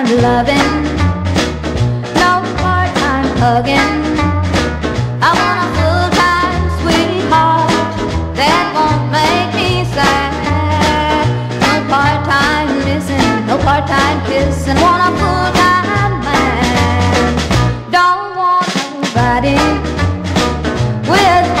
part-time loving, no part time hugging. I want a full time sweetheart that won't make me sad. No part time missing, no part time kissing. I Want a full time man. Don't want nobody with.